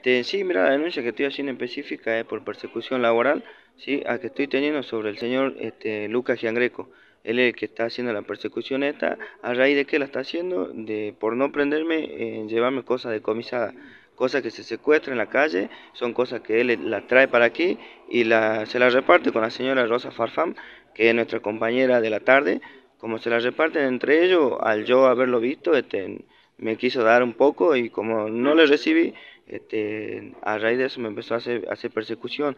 Este, sí, mira, la denuncia que estoy haciendo específica es por persecución laboral, sí, a que estoy teniendo sobre el señor este, Lucas Giangreco. Él es el que está haciendo la persecución esta, a raíz de que la está haciendo, de por no prenderme, en llevarme cosas decomisadas, cosas que se secuestran en la calle, son cosas que él las trae para aquí y la, se las reparte con la señora Rosa Farfam, que es nuestra compañera de la tarde, como se las reparten entre ellos, al yo haberlo visto, este, me quiso dar un poco y como no le recibí, este, a raíz de eso me empezó a hacer, persecución.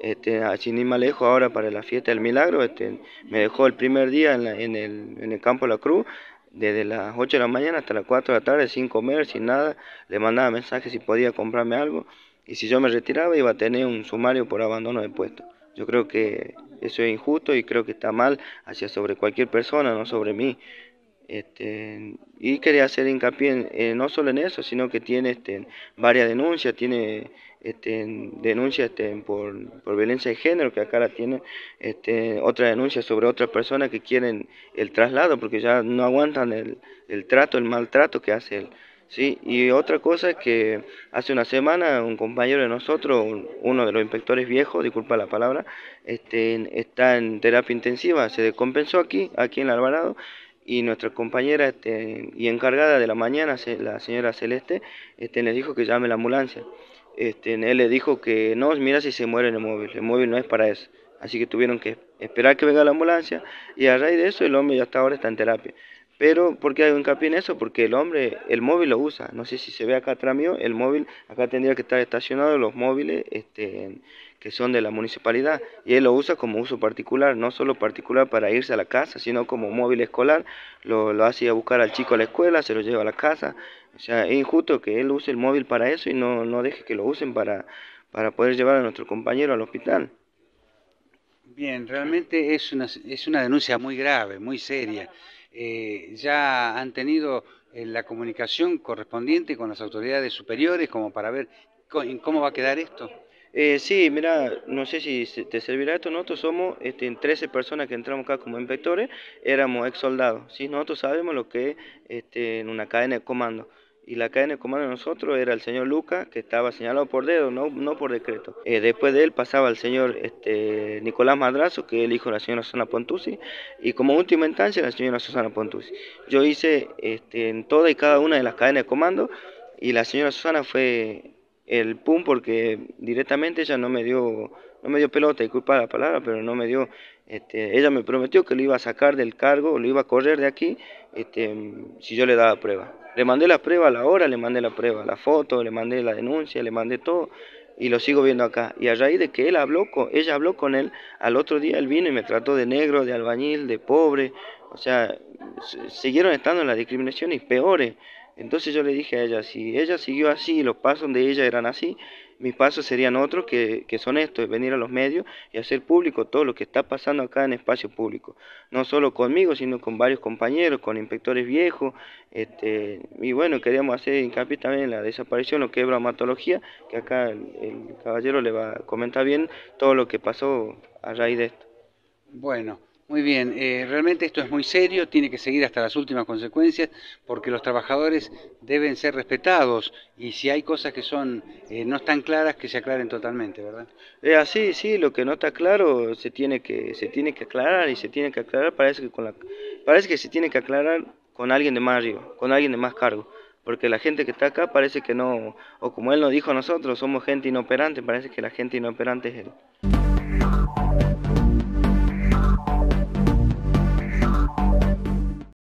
Este, así ni más lejos ahora para la fiesta del milagro, este, me dejó el primer día en, en, el, en el campo de la cruz, desde las 8 de la mañana hasta las 4 de la tarde, sin comer, sin nada, le mandaba mensajes si podía comprarme algo, y si yo me retiraba iba a tener un sumario por abandono de puesto. Yo creo que eso es injusto y creo que está mal hacia sobre cualquier persona, no sobre mí. Este, y quería hacer hincapié en, no solo en eso, sino que tiene este, varias denuncias, tiene este, denuncias este, por, violencia de género, que acá la tiene, este, otra denuncia sobre otras personas que quieren el traslado, porque ya no aguantan el, trato, el maltrato que hace él. Y otra cosa es que hace una semana un compañero de nosotros, uno de los inspectores viejos, disculpa la palabra, está en terapia intensiva, se descompensó aquí, aquí en el Alvarado, y nuestra compañera este, y encargada de la mañana, la señora Celeste, este, le dijo que llame la ambulancia. Este, él le dijo que no, mira si se muere en el móvil, el móvil no es para eso. Así que tuvieron que esperar que venga la ambulancia y a raíz de eso el hombre ya hasta ahora está en terapia. Pero, ¿por qué hago hincapié en eso? Porque el hombre, el móvil lo usa. No sé si se ve acá atrás mío, el móvil, acá tendría que estar estacionado los móviles este, que son de la municipalidad. Y él lo usa como uso particular, no solo particular para irse a la casa, sino como móvil escolar. Lo, lo hace a buscar al chico a la escuela, se lo lleva a la casa. O sea, es injusto que él use el móvil para eso y no, no deje que lo usen para, para poder llevar a nuestro compañero al hospital. Bien, realmente es una, es una denuncia muy grave, muy seria. Eh, ya han tenido eh, la comunicación correspondiente con las autoridades superiores como para ver cómo va a quedar esto. Eh, sí, mira, no sé si te servirá esto, nosotros somos este, 13 personas que entramos acá como inspectores, éramos ex soldados, ¿sí? nosotros sabemos lo que es este, en una cadena de comando y la cadena de comando de nosotros era el señor Luca, que estaba señalado por dedo, no, no por decreto. Eh, después de él pasaba el señor este, Nicolás Madrazo, que es el hijo de la señora Susana Pontusi, y como última instancia la señora Susana Pontusi. Yo hice este, en toda y cada una de las cadenas de comando, y la señora Susana fue el pum porque directamente ella no me dio no me dio pelota, disculpa la palabra, pero no me dio, este, ella me prometió que lo iba a sacar del cargo, lo iba a correr de aquí, este, si yo le daba prueba. Le mandé la prueba a la hora, le mandé la prueba, la foto, le mandé la denuncia, le mandé todo y lo sigo viendo acá. Y a raíz de que él habló con, ella habló con él, al otro día él vino y me trató de negro, de albañil, de pobre, o sea, siguieron estando en las discriminaciones peores. Entonces yo le dije a ella, si ella siguió así, los pasos de ella eran así, mis pasos serían otros que, que, son estos, venir a los medios y hacer público todo lo que está pasando acá en espacio público. No solo conmigo, sino con varios compañeros, con inspectores viejos. Este, y bueno, queríamos hacer hincapié también en la desaparición, lo que es bromatología, que acá el, el caballero le va a comentar bien todo lo que pasó a raíz de esto. Bueno. Muy bien, eh, realmente esto es muy serio, tiene que seguir hasta las últimas consecuencias porque los trabajadores deben ser respetados y si hay cosas que son eh, no están claras que se aclaren totalmente, ¿verdad? Es así, sí, lo que no está claro se tiene que se tiene que aclarar y se tiene que aclarar parece que con la parece que se tiene que aclarar con alguien de más arriba, con alguien de más cargo, porque la gente que está acá parece que no o como él nos dijo a nosotros somos gente inoperante, parece que la gente inoperante es él.